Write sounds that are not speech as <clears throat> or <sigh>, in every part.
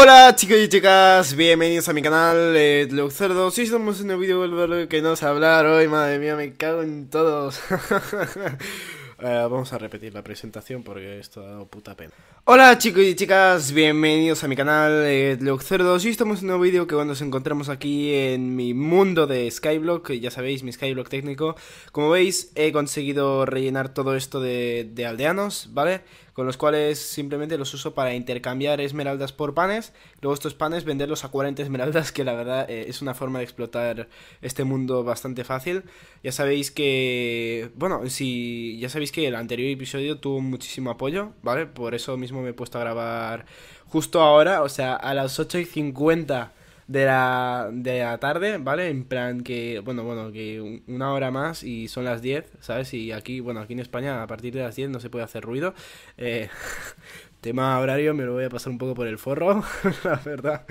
Hola chicos y chicas, bienvenidos a mi canal eh, Cerdo. Si estamos en el vídeo que nos hablar hoy, madre mía, me cago en todos. <laughs> Eh, vamos a repetir la presentación porque esto ha dado puta pena. Hola chicos y chicas, bienvenidos a mi canal eh, Cerdo. Y estamos en un nuevo vídeo que cuando nos encontramos aquí en mi mundo de Skyblock, ya sabéis, mi Skyblock técnico. Como veis, he conseguido rellenar todo esto de, de aldeanos, ¿vale? con los cuales simplemente los uso para intercambiar esmeraldas por panes, luego estos panes venderlos a 40 esmeraldas, <laughs> que la verdad eh, es una forma de explotar este mundo bastante fácil. Ya sabéis que, bueno, si ya sabéis que el anterior episodio tuvo muchísimo apoyo, ¿vale? Por eso mismo me he puesto a grabar justo ahora, o sea, a las 8 y 50 de la, de la tarde, ¿vale? En plan que, bueno, bueno, que una hora más y son las 10, ¿sabes? Y aquí, bueno, aquí en España a partir de las 10 no se puede hacer ruido. Eh, <laughs> tema horario me lo voy a pasar un poco por el forro, <laughs> la verdad.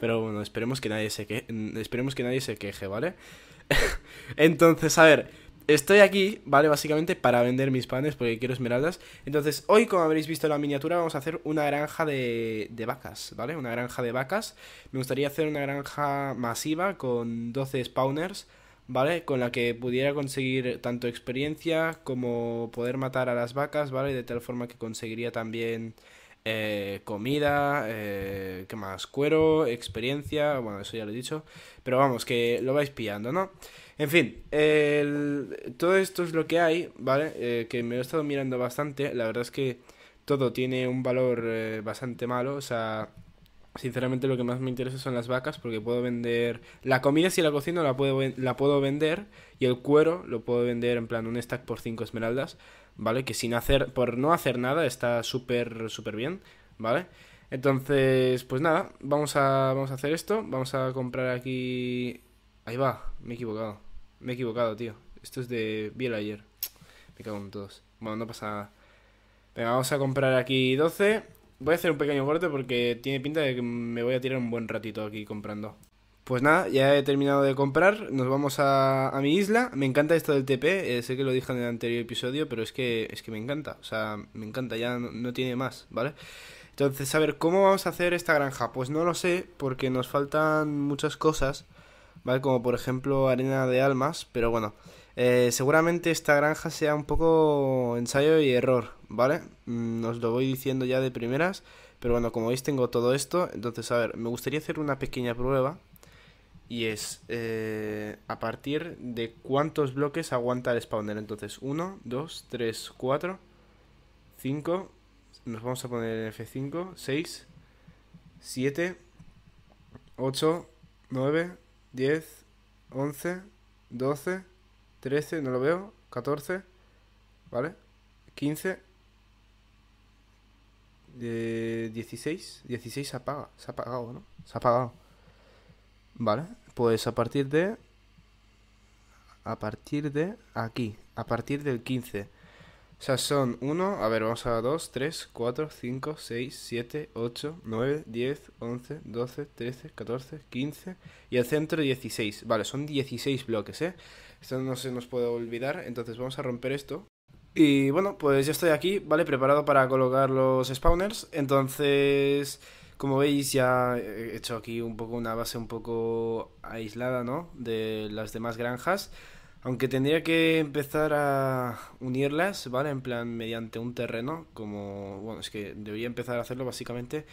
Pero bueno, esperemos que nadie se queje, esperemos que nadie se queje, ¿vale? <laughs> Entonces, a ver, Estoy aquí, ¿vale? Básicamente para vender mis panes porque quiero esmeraldas. Entonces, hoy, como habréis visto en la miniatura, vamos a hacer una granja de, de vacas, ¿vale? Una granja de vacas. Me gustaría hacer una granja masiva con 12 spawners, ¿vale? Con la que pudiera conseguir tanto experiencia como poder matar a las vacas, ¿vale? De tal forma que conseguiría también eh, comida, eh, ¿qué más? Cuero, experiencia, bueno, eso ya lo he dicho. Pero vamos, que lo vais pillando, ¿no? En fin, todo esto es lo que hay, ¿vale? Eh, que me he estado mirando bastante. La verdad es que todo tiene un valor eh, bastante malo. O sea, sinceramente lo que más me interesa son las vacas porque puedo vender... La comida si la cocino la puedo, la puedo vender y el cuero lo puedo vender en plan un stack por 5 esmeraldas, ¿vale? Que sin hacer, por no hacer nada está súper, súper bien, ¿vale? Entonces, pues nada, vamos a, vamos a hacer esto. Vamos a comprar aquí... Ahí va, me he equivocado. Me he equivocado, tío. Esto es de Biel ayer. Me cago en todos. Bueno, no pasa nada. Venga, vamos a comprar aquí 12. Voy a hacer un pequeño corte porque tiene pinta de que me voy a tirar un buen ratito aquí comprando. Pues nada, ya he terminado de comprar. Nos vamos a, a mi isla. Me encanta esto del TP. Eh, sé que lo dije en el anterior episodio, pero es que, es que me encanta. O sea, me encanta. Ya no, no tiene más, ¿vale? Entonces, a ver, ¿cómo vamos a hacer esta granja? Pues no lo sé porque nos faltan muchas cosas. ¿Vale? Como por ejemplo arena de almas, pero bueno, eh, seguramente esta granja sea un poco ensayo y error, ¿vale? Mm, os lo voy diciendo ya de primeras, pero bueno, como veis tengo todo esto, entonces a ver, me gustaría hacer una pequeña prueba y es eh, a partir de cuántos bloques aguanta el spawner. Entonces, 1, 2, 3, 4, 5, nos vamos a poner en F5, 6, 7, 8, 9, 10, 11, 12, 13, no lo veo, 14, ¿vale? 15, eh, 16, 16 se apaga, se ha apagado, ¿no? Se ha apagado. Vale, pues a partir de... A partir de aquí, a partir del 15 o sea, son 1, a ver, vamos a 2, 3, 4, 5, 6, 7, 8, 9, 10, 11, 12, 13, 14, 15 y el centro 16. Vale, son 16 bloques, ¿eh? Esto no se nos puede olvidar, entonces vamos a romper esto. Y bueno, pues ya estoy aquí, ¿vale? Preparado para colocar los spawners. Entonces, como veis, ya he hecho aquí un poco una base un poco aislada, ¿no? De las demás granjas. Aunque tendría que empezar a unirlas, ¿vale? En plan, mediante un terreno, como... Bueno, es que debería empezar a hacerlo básicamente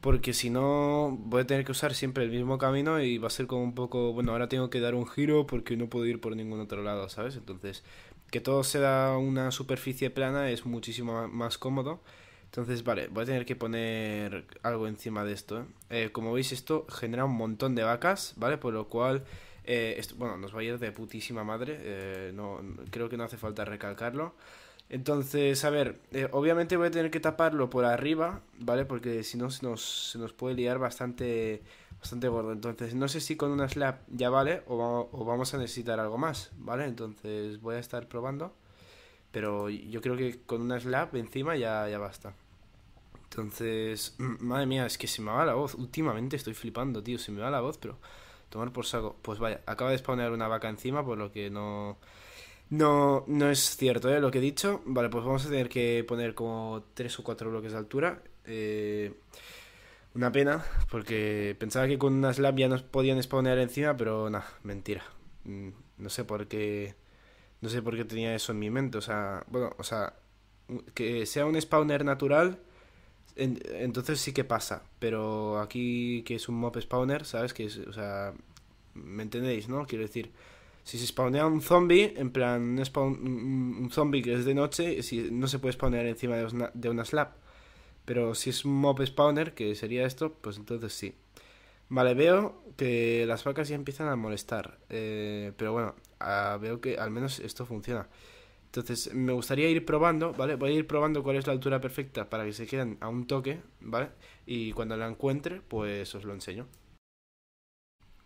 porque si no voy a tener que usar siempre el mismo camino y va a ser como un poco... Bueno, ahora tengo que dar un giro porque no puedo ir por ningún otro lado, ¿sabes? Entonces, que todo sea una superficie plana es muchísimo más cómodo. Entonces, vale, voy a tener que poner algo encima de esto. ¿eh? Eh, como veis, esto genera un montón de vacas, ¿vale? Por lo cual eh, bueno, nos va a ir de putísima madre, eh, no, creo que no hace falta recalcarlo. Entonces, a ver, eh, obviamente voy a tener que taparlo por arriba, ¿vale? Porque si no se nos, se nos puede liar bastante, bastante gordo. Entonces, no sé si con una slab ya vale o, o vamos a necesitar algo más, ¿vale? Entonces, voy a estar probando. Pero yo creo que con una slab encima ya, ya basta. Entonces, <clears throat> madre mía, es que se me va la voz. Últimamente estoy flipando, tío. Se me va la voz, pero Tomar por saco. Pues vaya, acaba de spawnear una vaca encima, por lo que no... No, no es cierto, ¿eh? Lo que he dicho. Vale, pues vamos a tener que poner como 3 o 4 bloques de altura. Eh... Una pena, porque pensaba que con una slab ya nos podían spawnear encima, pero nada, mentira. Mm, no sé por qué. No sé por qué tenía eso en mi mente. O sea, bueno, o sea, que sea un spawner natural, entonces sí que pasa. Pero aquí que es un mob spawner, ¿sabes? Que es, o sea, ¿me entendéis, no? Quiero decir, si se spawnea un zombie, en plan, un, spawn, un zombie que es de noche, si, no se puede spawnear encima de una, de una slab. Pero si es un mob spawner, que sería esto, pues entonces sí. Vale, veo que las vacas ya empiezan a molestar. Eh, pero bueno, veo que al menos esto funciona. Entonces, me gustaría ir probando, ¿vale? Voy a ir probando cuál es la altura perfecta para que se queden a un toque, ¿vale? Y cuando la encuentre, pues os lo enseño.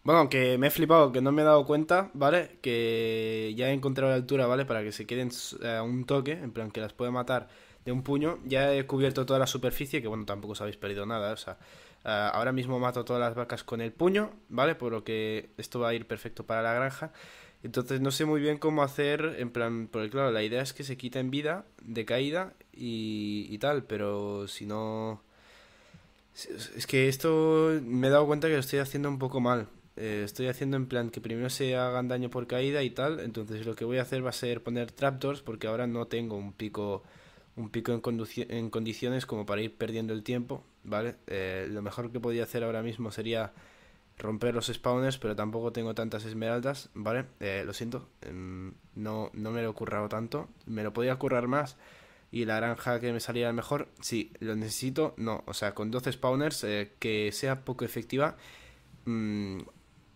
Bueno, que me he flipado, que no me he dado cuenta, ¿vale? Que ya he encontrado la altura, ¿vale? Para que se queden a un toque, en plan que las pueda matar de un puño. Ya he cubierto toda la superficie, que bueno, tampoco os habéis perdido nada. O sea, eh, ahora mismo mato todas las vacas con el puño, ¿vale? Por lo que esto va a ir perfecto para la granja. Entonces no sé muy bien cómo hacer, en plan, porque claro, la idea es que se quiten vida de caída y, y tal, pero si no... Es que esto me he dado cuenta que lo estoy haciendo un poco mal. Eh, estoy haciendo en plan que primero se hagan daño por caída y tal, entonces lo que voy a hacer va a ser poner trapdoors porque ahora no tengo un pico un pico en, en condiciones como para ir perdiendo el tiempo, ¿vale? Eh, lo mejor que podría hacer ahora mismo sería romper los spawners, pero tampoco tengo tantas esmeraldas, ¿vale? Eh, lo siento, em, no, no me lo he currado tanto, me lo podía currar más y la granja que me saliera mejor, sí, lo necesito, no, o sea, con 12 spawners eh, que sea poco efectiva, mm,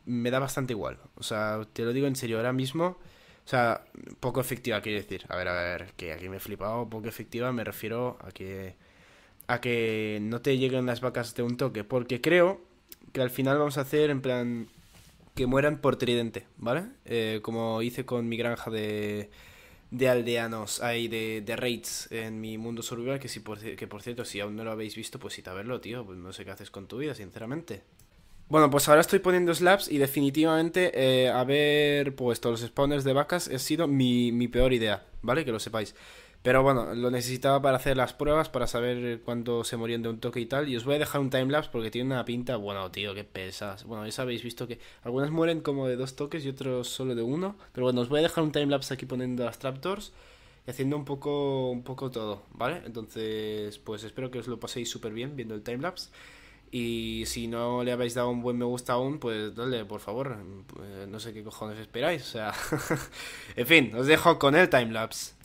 me da bastante igual, o sea, te lo digo en serio, ahora mismo o sea, poco efectiva quiere decir. A ver, a ver, que aquí me he flipado. Poco efectiva me refiero a que. A que no te lleguen las vacas de un toque. Porque creo que al final vamos a hacer en plan. Que mueran por tridente, ¿vale? Eh, como hice con mi granja de. De aldeanos, ahí de, de raids en mi mundo survival. Que, si por, que por cierto, si aún no lo habéis visto, pues sí, a verlo, tío. Pues no sé qué haces con tu vida, sinceramente. Bueno, pues ahora estoy poniendo slabs y definitivamente eh, haber puesto los spawners de vacas ha sido mi, mi peor idea, ¿vale? Que lo sepáis. Pero bueno, lo necesitaba para hacer las pruebas, para saber cuánto se morían de un toque y tal. Y os voy a dejar un timelapse porque tiene una pinta, bueno, tío, qué pesas. Bueno, ya habéis visto que algunas mueren como de dos toques y otros solo de uno. Pero bueno, os voy a dejar un timelapse aquí poniendo las trapdoors y haciendo un poco, un poco todo, ¿vale? Entonces, pues espero que os lo paséis súper bien viendo el timelapse. Y si no le habéis dado un buen me gusta aún, pues dale, por favor. Eh, no sé qué cojones esperáis. O sea, <laughs> en fin, os dejo con el timelapse.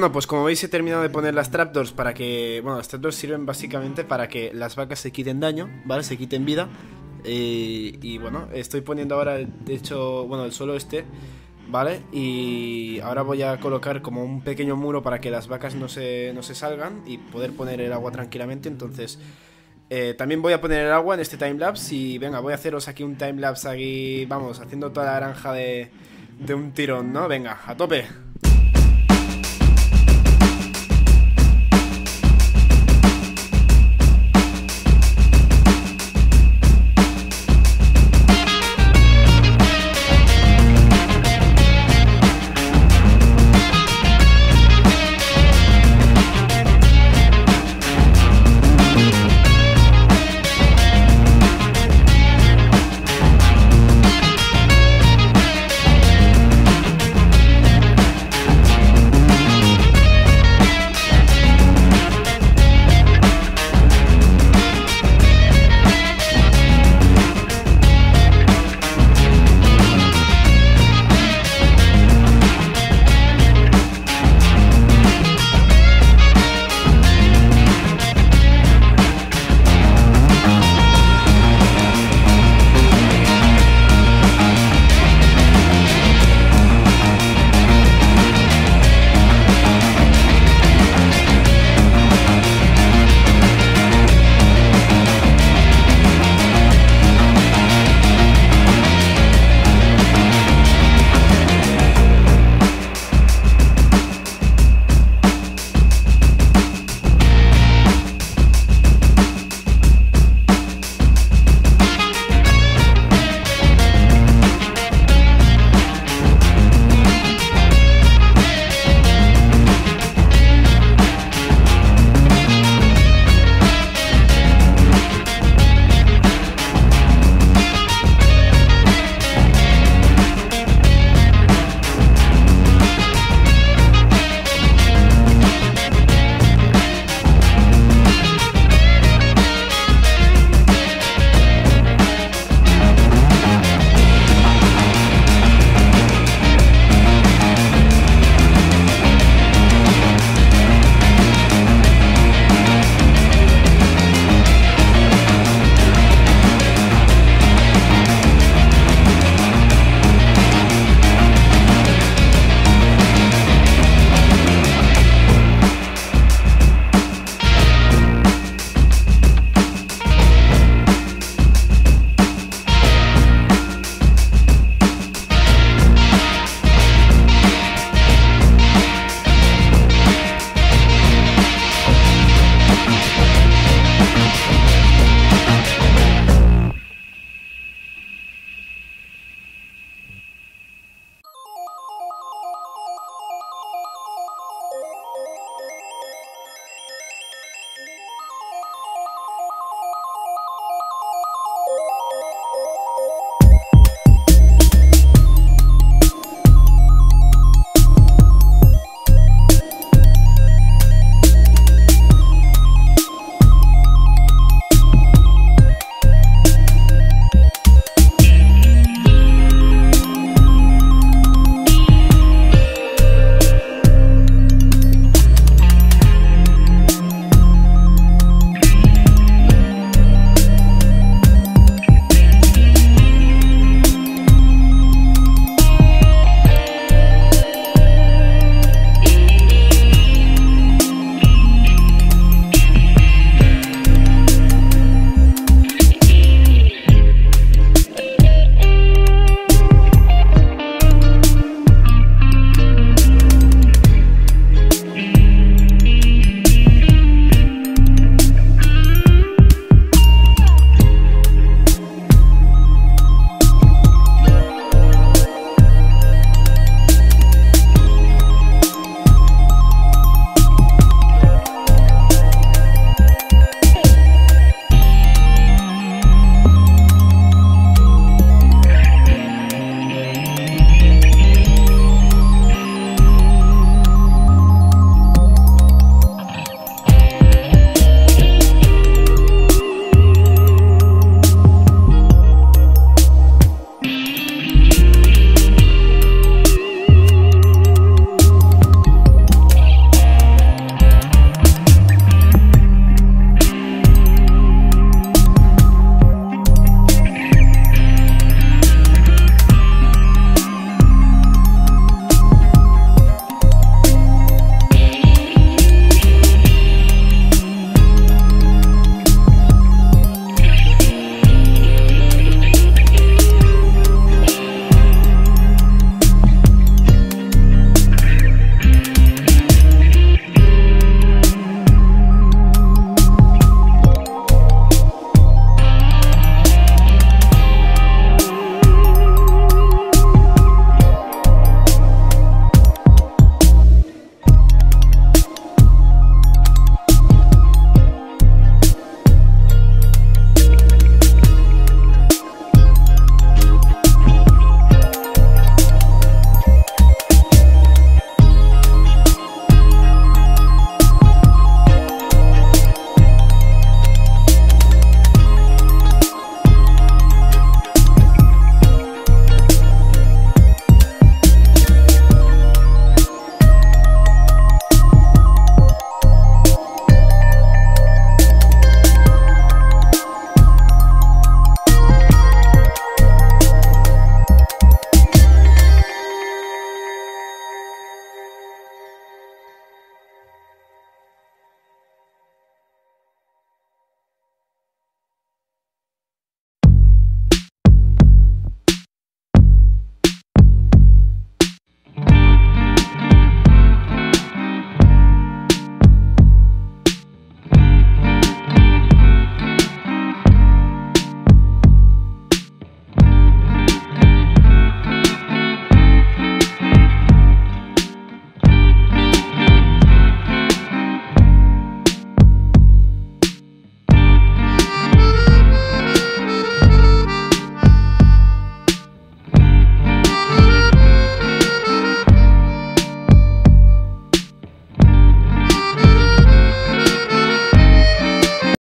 Bueno, pues como veis he terminado de poner las trapdoors para que... Bueno, las trapdoors sirven básicamente para que las vacas se quiten daño, ¿vale? Se quiten vida. Eh, y bueno, estoy poniendo ahora el techo, bueno, el suelo este, ¿vale? Y ahora voy a colocar como un pequeño muro para que las vacas no se, no se salgan y poder poner el agua tranquilamente. Entonces, eh, también voy a poner el agua en este timelapse y venga, voy a haceros aquí un timelapse aquí, vamos, haciendo toda la granja de, de un tirón, ¿no? Venga, a tope.